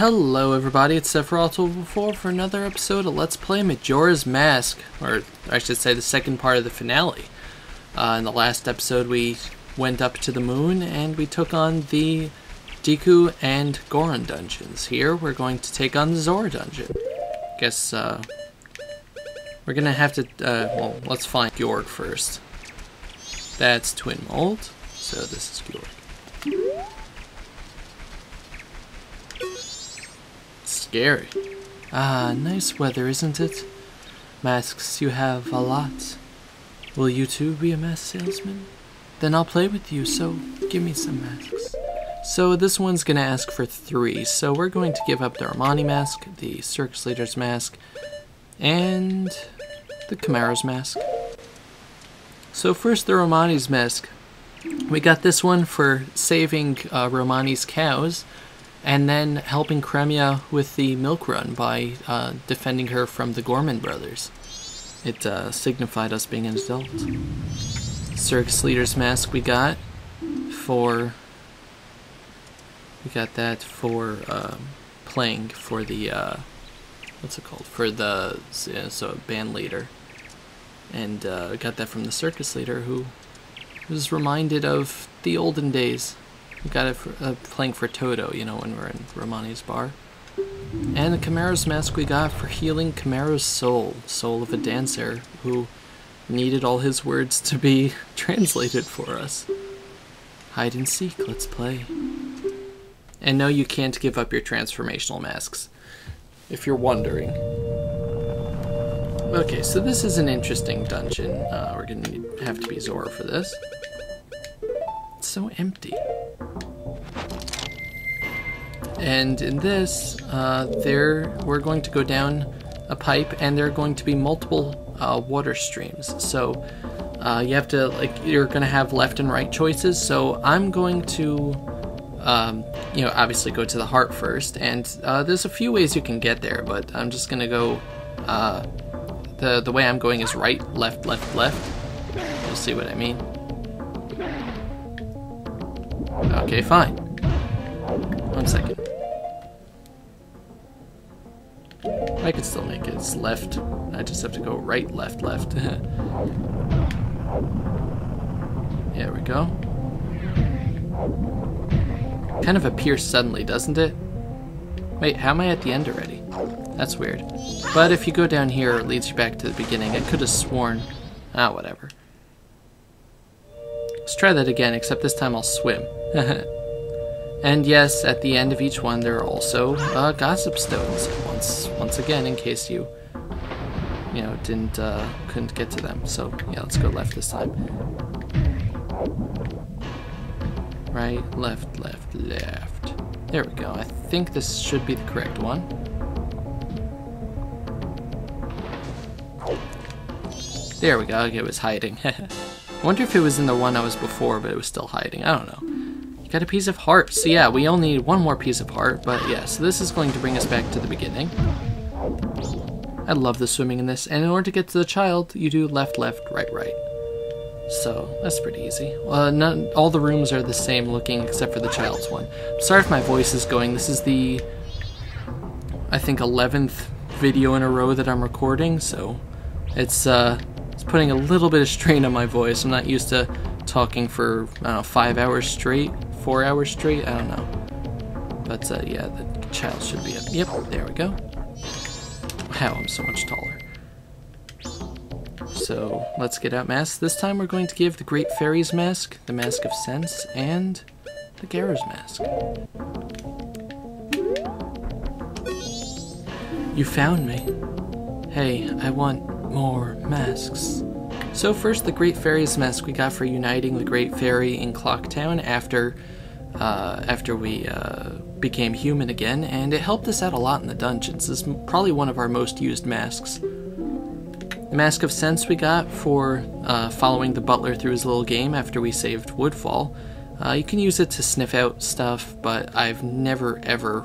Hello everybody, it's Sephiroth4 for another episode of Let's Play Majora's Mask, or I should say the second part of the finale. Uh, in the last episode we went up to the moon and we took on the Deku and Goron dungeons. Here we're going to take on the Zora dungeon. Guess uh, we're gonna have to, uh, well, let's find Gyorg first. That's Twin Mold, so this is Gyorg. Scary. Ah, nice weather, isn't it? Masks you have a lot. Will you too be a mask salesman? Then I'll play with you, so give me some masks. So this one's gonna ask for three, so we're going to give up the Romani mask, the Circus Leader's mask, and the Kamaro's mask. So first the Romani's mask. We got this one for saving uh, Romani's cows, and then helping Cremia with the milk run by uh, defending her from the Gorman brothers. It uh, signified us being an adult. Circus Leader's mask we got for. We got that for um, playing for the. Uh, what's it called? For the. So, band leader. And uh, got that from the circus leader who was reminded of the olden days we got it for, uh, playing for Toto, you know, when we're in Romani's bar. And the Kamaro's mask we got for healing Kamaro's soul, soul of a dancer who needed all his words to be translated for us. Hide and seek, let's play. And no, you can't give up your transformational masks, if you're wondering. Okay, so this is an interesting dungeon. Uh, we're gonna have to be Zora for this. So empty. And in this, uh, there we're going to go down a pipe, and there are going to be multiple uh, water streams. So uh, you have to like you're going to have left and right choices. So I'm going to, um, you know, obviously go to the heart first, and uh, there's a few ways you can get there, but I'm just going to go. Uh, the the way I'm going is right, left, left, left. You'll see what I mean. Okay, fine. One second. I could still make it. It's left. I just have to go right, left, left. there we go. Kind of appears suddenly, doesn't it? Wait, how am I at the end already? That's weird. But if you go down here, it leads you back to the beginning. I could have sworn... Ah, whatever. Let's try that again, except this time I'll swim. And yes, at the end of each one, there are also uh, gossip stones. Once, once again, in case you, you know, didn't uh, couldn't get to them. So yeah, let's go left this time. Right, left, left, left. There we go. I think this should be the correct one. There we go. It was hiding. I wonder if it was in the one I was before, but it was still hiding. I don't know. Got a piece of heart. So yeah, we only need one more piece of heart, but yeah, so this is going to bring us back to the beginning. I love the swimming in this, and in order to get to the child, you do left, left, right, right. So, that's pretty easy. Uh, not, all the rooms are the same looking except for the child's one. I'm sorry if my voice is going. This is the, I think, 11th video in a row that I'm recording, so it's, uh, it's putting a little bit of strain on my voice. I'm not used to talking for, I don't know, five hours straight four hours straight. I don't know. But uh, yeah, the child should be up. Yep, there we go. Wow, I'm so much taller. So let's get out masks. This time we're going to give the Great Fairy's mask, the Mask of Sense, and the Garo's mask. You found me. Hey, I want more masks. So first, the Great Fairy's mask we got for uniting the Great Fairy in Clocktown after uh, after we uh, became human again, and it helped us out a lot in the dungeons. Is probably one of our most used masks. The Mask of Sense we got for uh, following the butler through his little game after we saved Woodfall. Uh, you can use it to sniff out stuff, but I've never ever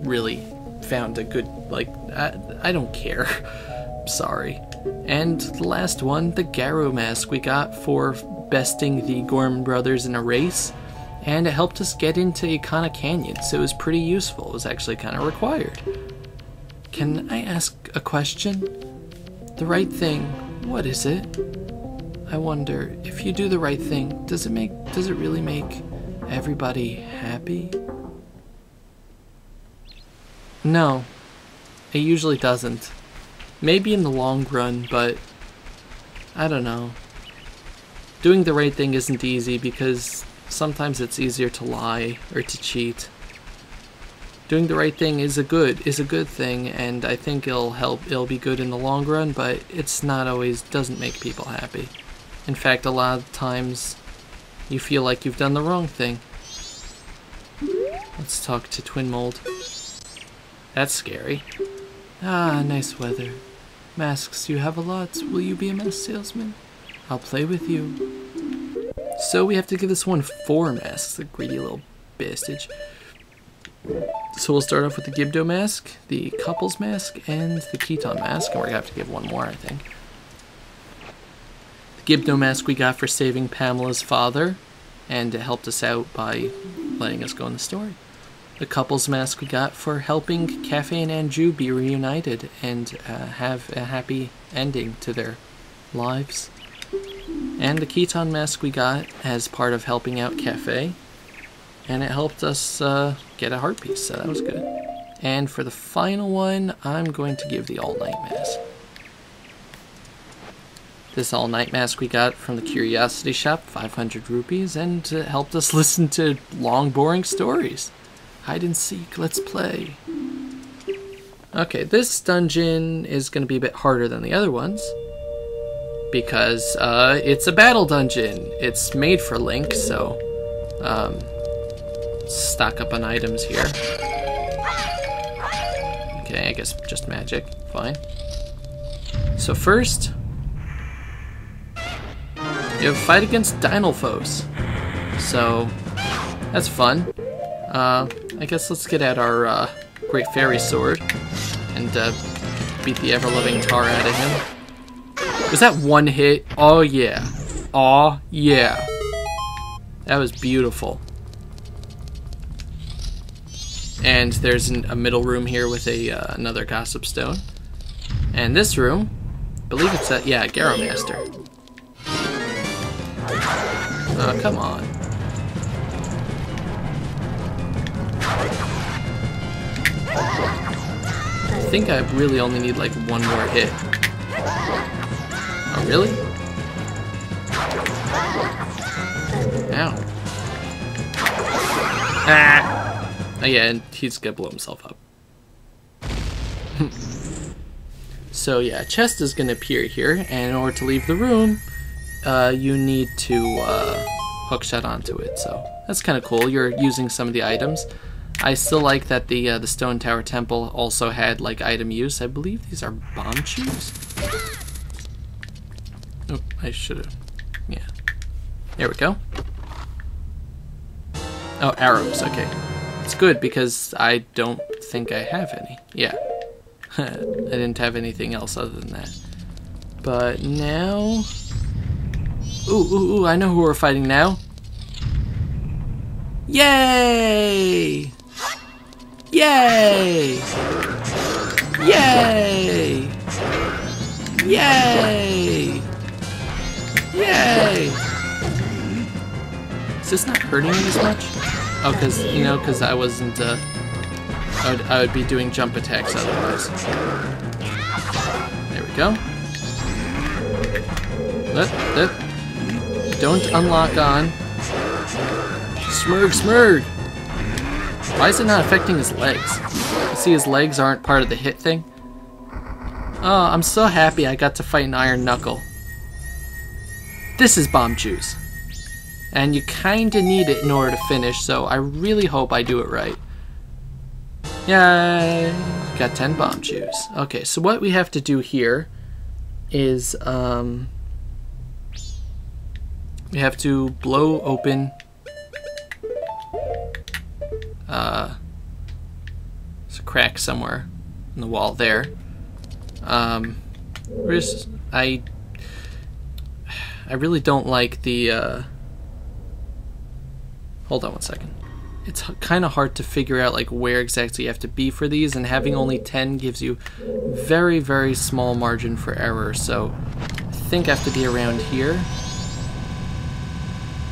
really found a good, like, I, I don't care. Sorry. And the last one, the Garo Mask we got for besting the Gorm brothers in a race and it helped us get into Ikana Canyon, so it was pretty useful. It was actually kind of required. Can I ask a question? The right thing, what is it? I wonder if you do the right thing, does it make does it really make everybody happy? No. It usually doesn't. Maybe in the long run, but I don't know. Doing the right thing isn't easy because sometimes it's easier to lie or to cheat. Doing the right thing is a good is a good thing and I think it'll help it'll be good in the long run, but it's not always doesn't make people happy. In fact, a lot of times you feel like you've done the wrong thing. Let's talk to Twin Mold. That's scary. Ah, nice weather. Masks, you have a lot. Will you be a mask salesman? I'll play with you. So we have to give this one four masks, the greedy little bastard. So we'll start off with the Gibdo mask, the Couples mask, and the Keaton mask, and we're gonna have to give one more, I think. The Gibdo mask we got for saving Pamela's father, and it helped us out by letting us go in the story. The Couples mask we got for helping Kafei and Anju be reunited and uh, have a happy ending to their lives. And the Keaton mask we got as part of helping out Kafei. And it helped us uh, get a heart piece, so that was good. And for the final one, I'm going to give the All Night mask. This All Night mask we got from the Curiosity Shop, 500 rupees, and it helped us listen to long, boring stories. Hide and seek, let's play. Okay, this dungeon is going to be a bit harder than the other ones because uh, it's a battle dungeon. It's made for Link, so um, stock up on items here. Okay, I guess just magic. Fine. So first, you have a fight against Dinolfos. So that's fun. Uh, I guess let's get out our uh, Great Fairy Sword and uh, beat the ever-loving tar out of him. Was that one hit? Oh yeah. Oh yeah. That was beautiful. And there's an, a middle room here with a uh, another Gossip Stone. And this room, I believe it's a, yeah, Garo Master. Oh, come on. Think I really only need like one more hit. Oh, really? Ow. Ah! Oh yeah, and he's gonna blow himself up. so yeah, chest is gonna appear here, and in order to leave the room, uh, you need to uh, hookshot onto it. So that's kind of cool. You're using some of the items. I still like that the uh, the Stone Tower Temple also had like item use. I believe these are bomb Bombchus. Oh, I should have. Yeah. There we go. Oh, arrows. Okay. It's good because I don't think I have any. Yeah. I didn't have anything else other than that. But now... Ooh, ooh, ooh, I know who we're fighting now. Yay! Yay! Yay! Yay! Yay! Is this not hurting me as much? Oh, because, you know, because I wasn't, uh, I would, I would be doing jump attacks otherwise. There we go. Let, let, don't unlock on. Smurg, smurg! Why is it not affecting his legs? You see his legs aren't part of the hit thing? Oh, I'm so happy I got to fight an Iron Knuckle. This is Bombchus. And you kinda need it in order to finish, so I really hope I do it right. Yay! Got 10 Bombchus. Okay, so what we have to do here is, um... We have to blow open... Uh... There's a crack somewhere in the wall there. Um... Where's... I I really don't like the, uh, hold on one second. It's kind of hard to figure out like where exactly you have to be for these, and having only 10 gives you very, very small margin for error. So I think I have to be around here.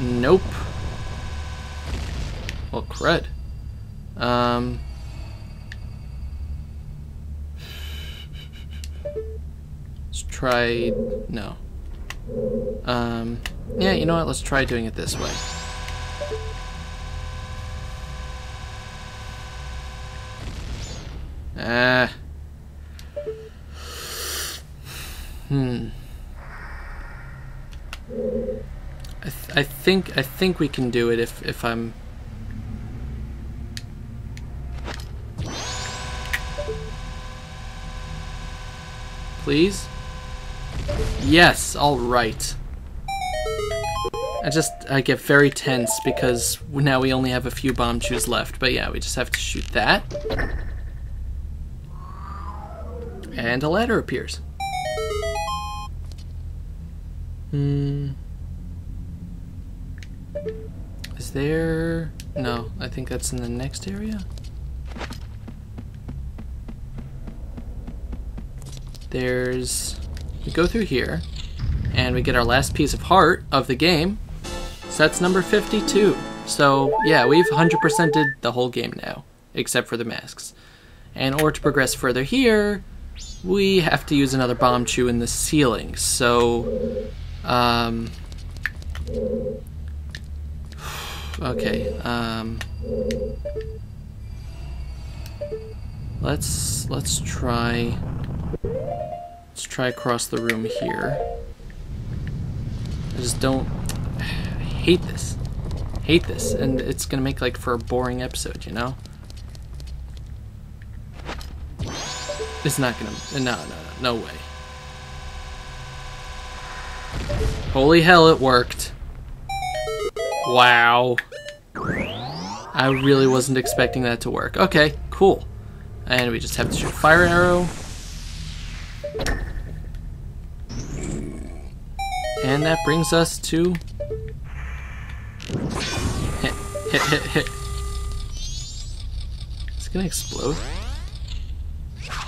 Nope. Well, crud. Um, let's try. No. Um, yeah, you know what? Let's try doing it this way. Ah. Hmm. I, th I think I think we can do it if if I'm Please? Yes, alright. I just, I get very tense because now we only have a few Bombchus left, but yeah, we just have to shoot that. And a ladder appears. Hmm. Is there... No, I think that's in the next area. There's... We go through here, and we get our last piece of heart of the game. So that's number 52. So, yeah, we've 100%ed the whole game now, except for the masks. And or to progress further here, we have to use another Bombchu in the ceiling. So, um... Okay, um... Let's, let's try... Let's try across the room here. I just don't... I hate this. hate this, and it's gonna make like for a boring episode, you know? It's not gonna... No, no, no, no way. Holy hell, it worked. Wow. I really wasn't expecting that to work. Okay, cool. And we just have to shoot fire arrow. And that brings us to... Hit, hit, hit, hit. It's gonna explode.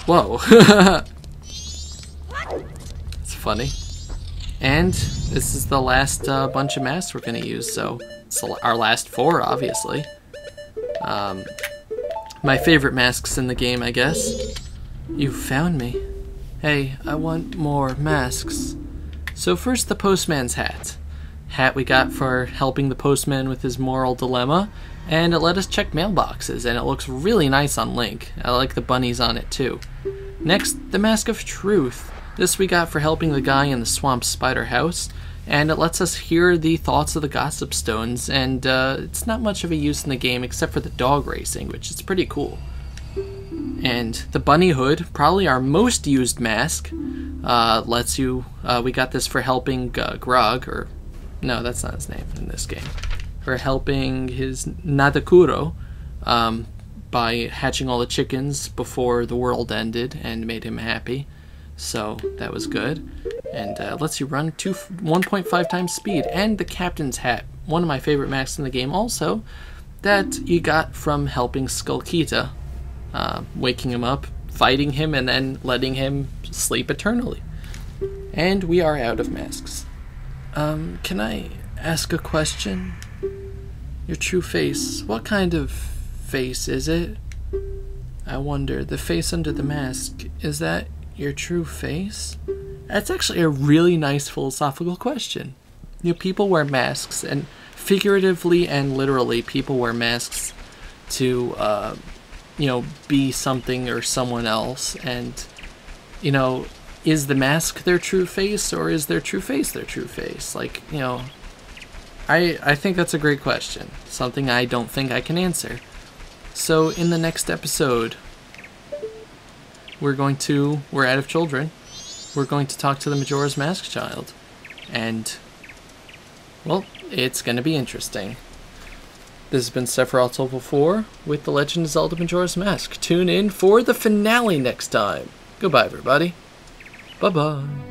Whoa. it's funny. And this is the last uh, bunch of masks we're gonna use, so it's our last four, obviously. Um, my favorite masks in the game, I guess. You found me. Hey, I want more masks. So first the postman's hat. Hat we got for helping the postman with his moral dilemma, and it let us check mailboxes, and it looks really nice on Link. I like the bunnies on it too. Next, the Mask of Truth. This we got for helping the guy in the swamp spider house, and it lets us hear the thoughts of the Gossip Stones, and uh, it's not much of a use in the game except for the dog racing, which is pretty cool. And the bunny hood, probably our most used mask, uh, lets you. Uh, we got this for helping uh, Grog, or no, that's not his name in this game. For helping his Nadakuro um, by hatching all the chickens before the world ended and made him happy. So that was good. And uh, lets you run two 1.5 times speed. And the captain's hat, one of my favorite masks in the game, also that you got from helping Skull Keeta, uh, waking him up, fighting him, and then letting him sleep eternally. And we are out of masks. Um, can I ask a question? Your true face, what kind of face is it? I wonder, the face under the mask, is that your true face? That's actually a really nice philosophical question. You know, people wear masks, and figuratively and literally, people wear masks to, uh, you know, be something or someone else, and you know, is the mask their true face or is their true face their true face? Like, you know, I I think that's a great question. Something I don't think I can answer. So in the next episode, we're going to we're out of children. We're going to talk to the Majora's Mask child. And well, it's going to be interesting. This has been Sephiroth1204 with The Legend of Zelda Majora's Mask. Tune in for the finale next time. Goodbye, everybody. Bye bye.